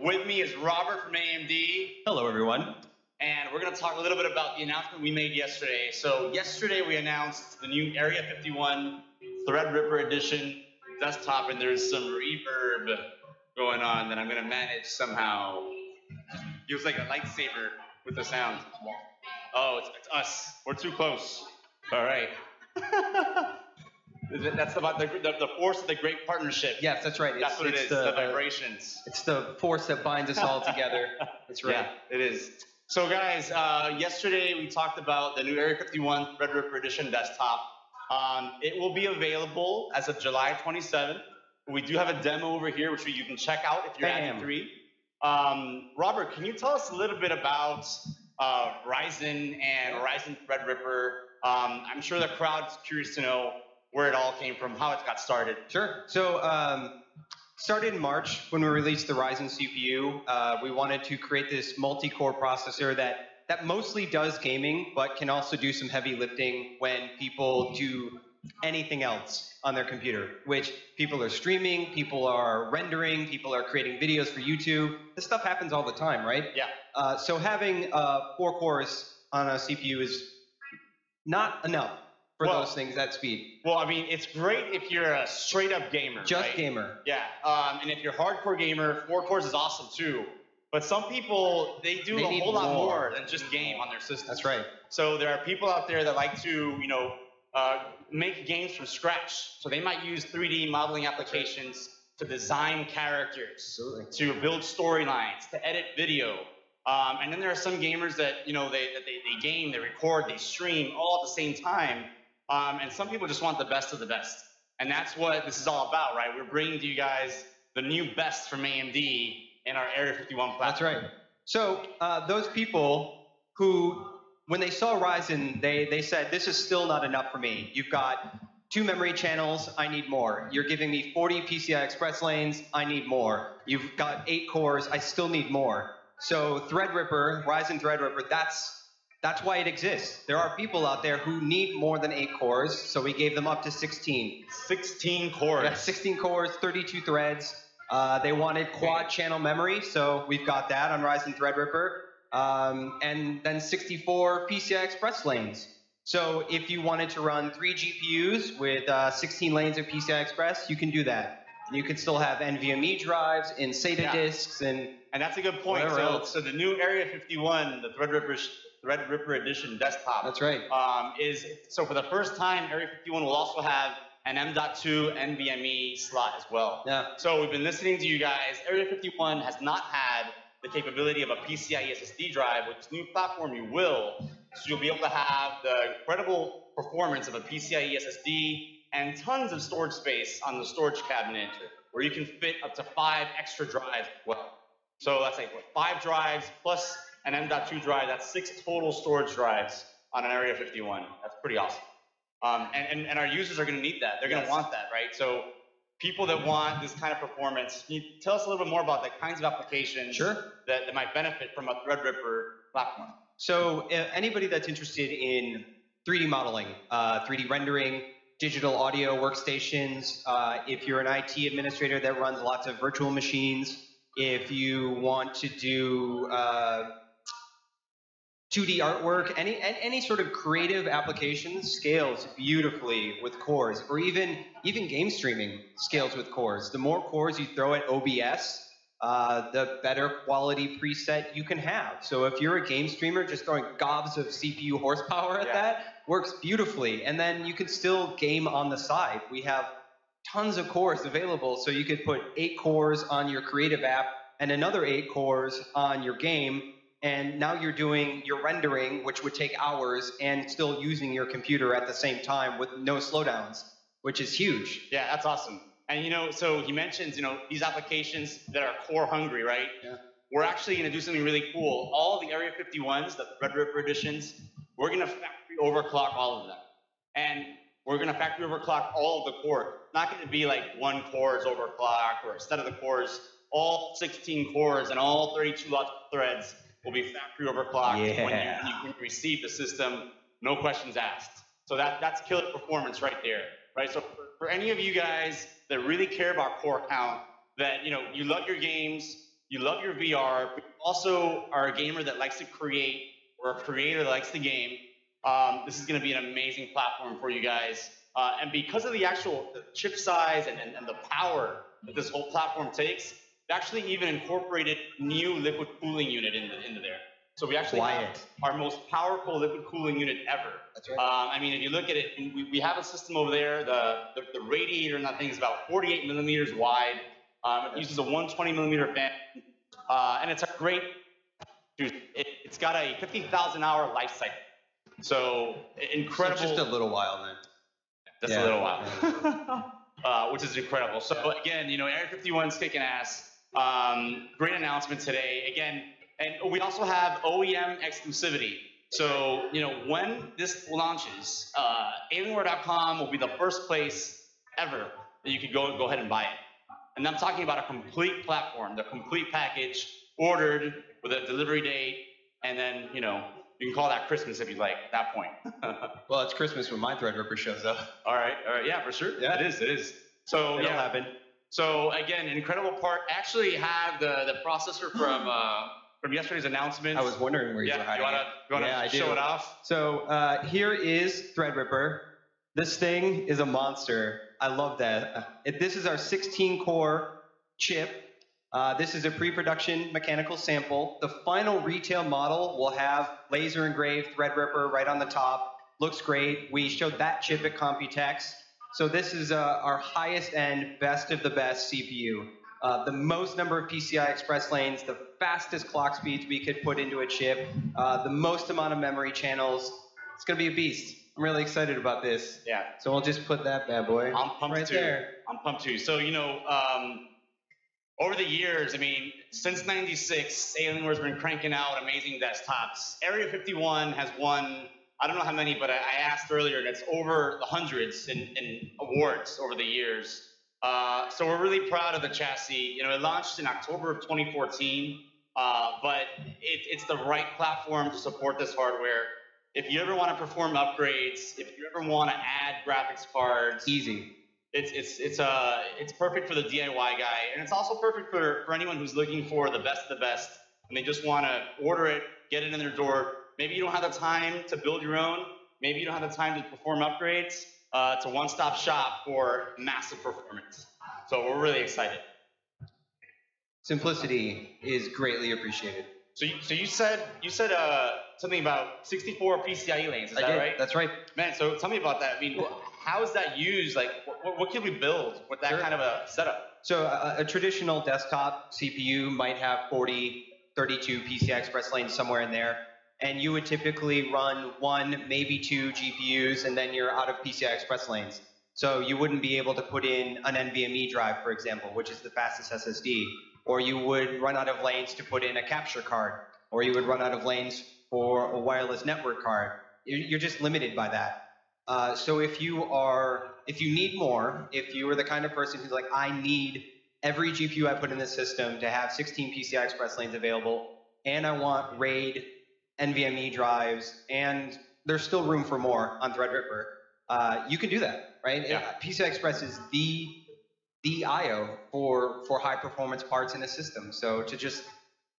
With me is Robert from AMD, Hello, everyone. and we're going to talk a little bit about the announcement we made yesterday. So, yesterday we announced the new Area 51 Threadripper Edition desktop, and there's some reverb going on that I'm going to manage somehow. It was like a lightsaber with the sound. Oh, it's, it's us. We're too close. All right. That's about the, the, the force of the great partnership. Yes, that's right. That's It's- what it it's is. The, The, vibrations. it's the force that binds us all together. That's right. Yeah, it is. So, guys, uh, yesterday we talked about the new Area 51 Threadripper Edition desktop. Um, it will be available as of July 27th. We do have a demo over here, which you can check out if you're Bam. at E3. Um, Robert, can you tell us a little bit about uh, Ryzen and Ryzen Threadripper? Um, I'm sure the crowd's curious to know where it all came from, how it got started. Sure. So, um, started in March when we released the Ryzen CPU. Uh, we wanted to create this multi-core processor that that mostly does gaming, but can also do some heavy lifting when people do anything else on their computer. Which people are streaming, people are rendering, people are creating videos for YouTube. This stuff happens all the time, right? Yeah. Uh, so having uh, four cores on a CPU is not enough for Well- those things at speed. Well, I mean, it's great if you're a straight up gamer. Just right? gamer. Yeah, um, and if you're a hardcore gamer, four cores is awesome too. But some people they do They a whole lot more. more than just game on their system. That's right. So there are people out there that like to, you know, uh, make games from scratch. So they might use 3D modeling applications to design characters, Absolutely. to build storylines, to edit video. Um, and then there are some gamers that, you know, they, that they, they game, they record, they stream all at the same time. Um, and some people just want the best of the best. And that's what this is all about, right? We're bringing to you guys the new best from AMD in our Area 51 platform. That's right. So uh, those people who, when they saw Ryzen, they, they said, this is still not enough for me. You've got two memory channels, I need more. You're giving me 40 PCI Express lanes, I need more. You've got eight cores, I still need more. So Threadripper, Ryzen Threadripper, that's that's why it exists. There are people out there who need more than eight cores, so we gave them up to 16. 16 cores. Yeah, 16 cores, 32 threads. Uh, they wanted quad channel memory, so we've got that on Ryzen Threadripper. Um, and then 64 PCI Express lanes. So if you wanted to run three GPUs with uh, 16 lanes of PCI Express, you can do that. You can still have NVMe drives and SATA Yeah. disks and And that's a good point. So, so the new Area 51, the Threadripper, Threadripper Edition desktop, that's right. um, is so for the first time, Area 51 will also have an M.2 NVMe slot as well. Yeah. So we've been listening to you guys. Area 51 has not had the capability of a PCIe SSD drive. With this new platform, you will. So you'll be able to have the incredible performance of a PCIe SSD and tons of storage space on the storage cabinet where you can fit up to five extra drives as well. So that's like what, five drives plus an M.2 drive. That's six total storage drives on an Area 51. That's pretty awesome. Um, and, and, and our users are going to need that. They're going to Yes. want that, right? So people that want this kind of performance, can you tell us a little bit more about the kinds of applications Sure. that, that might benefit from a Threadripper platform? So uh, anybody that's interested in 3D modeling, uh, 3D rendering, digital audio workstations, uh, if you're an IT administrator that runs lots of virtual machines, if you want to do uh, 2D artwork, any any sort of creative application scales beautifully with cores, or even even game streaming scales with cores. The more cores you throw at OBS, uh, the better quality preset you can have. So if you're a game streamer, just throwing gobs of CPU horsepower at Yeah. that works beautifully, and then you can still game on the side. We have tons of cores available, so you could put eight cores on your creative app and another eight cores on your game. And now you're doing your rendering, which would take hours, and still using your computer at the same time with no slowdowns, which is huge. Yeah, that's awesome. And you know, so he mentions, you know, these applications that are core hungry, right? Yeah. We're actually going to do something really cool. All the Area 51s, the Threadripper editions, we're going to factory overclock all of them. And we're going to factory overclock all of the core. Not going to be like one core is overclocked or a set of the cores. All 16 cores and all 32 lots of threads will be factory overclocked when, you, Yeah. when you- you receive the system, no questions asked. So that, that's killer performance right there, right? So for, for any of you guys that really care about core count, that you know you love your games, you love your VR, but you also are a gamer that likes to create or a creator that likes to game, um, this is going to be an amazing platform for you guys. Uh, and because of the actual chip size and, and, and the power that this whole platform takes, it actually even incorporated new liquid cooling unit into, into there. So we actually Quiet. have our most powerful liquid cooling unit ever. That's right. Um, I mean, if you look at it, we, we have a system over there. The, the, the radiator in that thing is about 48 millimeters wide. Um, it uses a 120 millimeter fan, uh, and it's a great. It, it's got a 50,000 hour life cycle. So incredible. So just a little while then. That's Yeah. a little while. uh, which is incredible. So again, you know, Area 51's kicking ass. Um, great announcement today. Again, and we also have OEM exclusivity. So, you know, when this launches, uh, Alienware.com will be the first place ever that you could go go ahead and buy it. And I'm talking about a complete platform, the complete package, ordered with a delivery date, and then, you know, you can call that Christmas if you like at that point. Well, it's Christmas when my Threadripper shows up. All right, all right, yeah, for sure. Yeah. it is, it is. So It'll yeah, happen. So again, incredible part. Actually, have the the processor from uh, from yesterday's announcement. I was wondering where you were hiding you wanna it. you wanna Yeah, show it off? So uh, here is Threadripper. This thing is a monster. I love that. Uh, It, this is our 16 core chip. Uh, this is a pre-production mechanical sample. The final retail model will have laser engraved Threadripper right on the top. Looks great. We showed that chip at Computex. So this is uh, our highest end, best of the best CPU. Uh, the most number of PCI Express lanes, the fastest clock speeds we could put into a chip, uh, the most amount of memory channels. It's gonna be a beast. I'm really excited about this. Yeah, So we'll just put that bad boy I'm pumped right too. there. I'm pumped too. So you know, um, over the years, I mean, since '96, Alienware's been cranking out amazing desktops. Area 51 has won. I don't know how many, but I, I asked earlier, and it's over the hundreds in, in awards over the years. Uh, so we're really proud of the chassis. You know, it launched in October of 2014, uh, but it, it's the right platform to support this hardware. If you ever want to perform upgrades, if you ever want to add graphics cards, Easy. it's it's it's uh it's perfect for the DIY guy, and it's also perfect for for anyone who's looking for the best of the best, and they just want to order it, get it in their door. Maybe you don't have the time to build your own. Maybe you don't have the time to perform upgrades. Uh, it's a one-stop shop for massive performance. So we're really excited. Simplicity is greatly appreciated. So you, so you said you said uh something about 64 PCIe lanes. Is I that did. right? That's right. Man, so tell me about that. I mean, how is that used? Like, what, what can we build with that Sure. kind of a setup? So a, a traditional desktop CPU might have 40, 32 PCI Express lanes somewhere in there, and you would typically run one, maybe two GPUs, and then you're out of PCI Express lanes. So you wouldn't be able to put in an NVMe drive, for example, which is the fastest SSD, or you would run out of lanes to put in a capture card, or you would run out of lanes for a wireless network card. You're just limited by that. Uh, so if you are, if you need more, if you are the kind of person who's like, I need every GPU I put in this system to have 16 PCI Express lanes available, and I want RAID, NVMe drives, and there's still room for more on Threadripper, uh, you can do that, right? Yeah. Uh, PCI Express is the the IO for for high performance parts in a system. So to just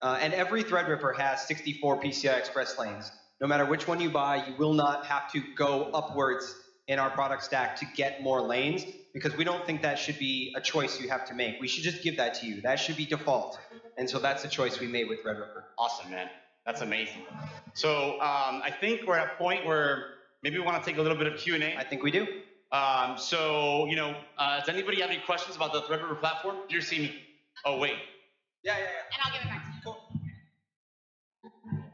uh, and every Threadripper has 64 PCI Express lanes. No matter which one you buy, you will not have to go upwards in our product stack to get more lanes because we don't think that should be a choice you have to make. We should just give that to you. That should be default. And so that's the choice we made with Threadripper. Awesome, man. That's amazing. So um, I think we're at a point where maybe we want to take a little bit of Q and I A. think we do. Um, so you know, uh, does anybody have any questions about the Threadripper platform? You see me? Oh wait. Yeah, yeah, yeah. And I'll give it back to you.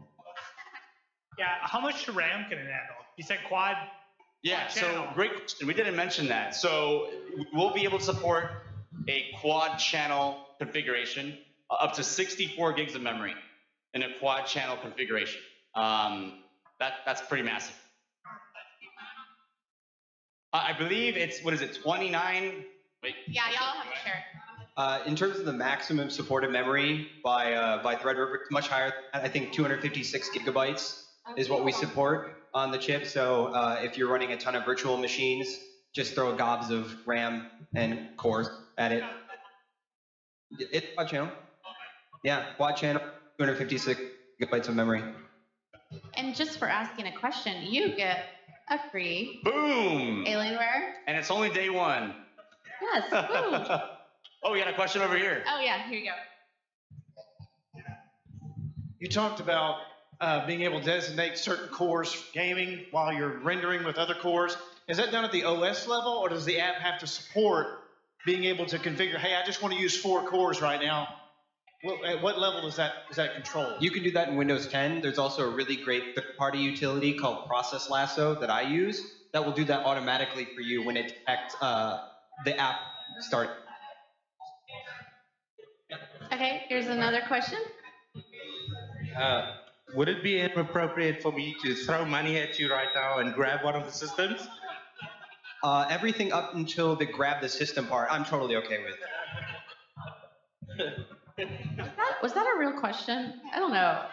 Yeah, how much RAM can it handle? You said quad. Yeah. Quad So great question. We didn't mention that. So we'll be able to support a quad channel configuration uh, up to 64 gigs of memory in a quad channel configuration. Um, that that's pretty massive. I I believe it's what is it 29? Wait. Yeah, y'all have to share. Uh, in terms of the maximum supported memory by uh, by Threadripper, it's much higher. I think 256 gigabytes is what we support on the chip. So uh, if you're running a ton of virtual machines, just throw gobs of RAM and cores at it. It's a channel. Yeah, quad channel, 256 gigabytes of memory. And just for asking a question, you get a free Boom! Alienware. And it's only day one. Yes. Woo. oh, we got a question over here. oh yeah, here you go. You talked about uh, being able to designate certain cores for gaming while you're rendering with other cores. Is that done at the OS level, or does the app have to support being able to configure? Hey, I just want to use four cores right now. What, at what level is that is that controlled? You can do that in Windows 10. There's also a really great third-party utility called Process Lasso that I use that will do that automatically for you when it detects uh, the app start. Okay, here's another question. Uh, would it be inappropriate for me to throw money at you right now and grab one of the systems? Uh, everything up until the grab the system part, I'm totally okay with. Was that, was that a real question? I don't know.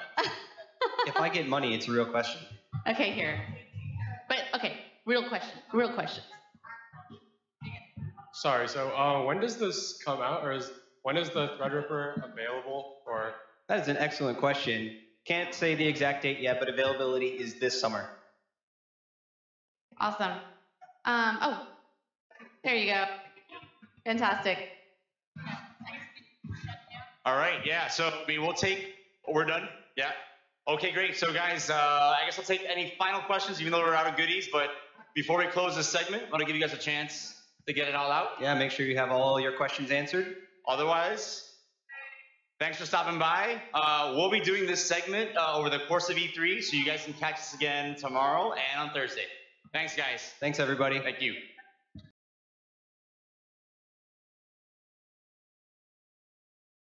If I get money, it's a real question. okay, here. But okay, real question. Real questions. Sorry, so uh, when does this come out, or is when is the Threadripper available? Or That is an excellent question. Can't say the exact date yet, but availability is this summer. Awesome. Um, oh, there you go. Fantastic. All right, yeah. So I mean, we'll take. We're done. Yeah. Okay, great. So guys, uh, I guess I'll take any final questions, even though we're out of goodies. But before we close this segment, I want to give you guys a chance to get it all out. Yeah, make sure you have all your questions answered. Otherwise, thanks for stopping by. Uh, we'll be doing this segment uh, over the course of E3, so you guys can catch us again tomorrow and on Thursday. Thanks, guys. Thanks, everybody. Thank you.